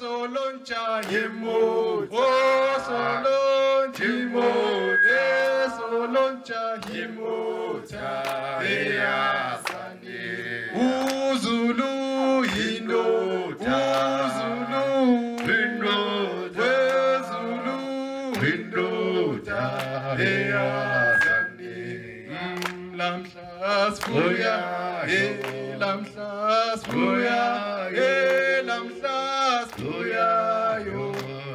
solontsha yimota oh solontsha yimota eh solontsha yimota eyasani uzulu yindoda. uzulu yindoda. Wezulu yindoda. eyasani lamhla sibuya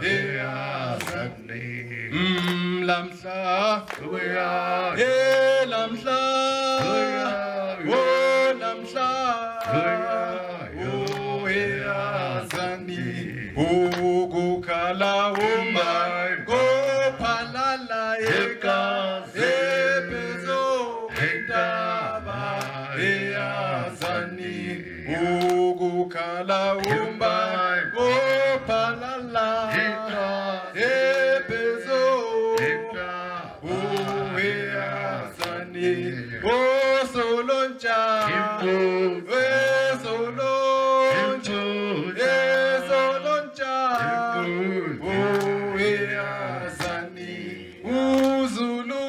eh lamhla sibuya eh lamhla. Sibuya yo. Eyasani lamhla. Sibuya eh lamhla oh lamhla oh eyasani ukukhala uma kophalala egazi ebezo entaba eyazani ukukhala uma kophalala uyazani osolontsha esolontsha esolontsha uyazani uzulu.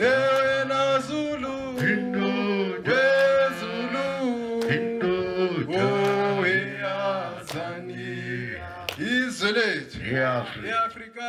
Ena zulu wezulu. Uyazani izwe lethu Yes. eafrika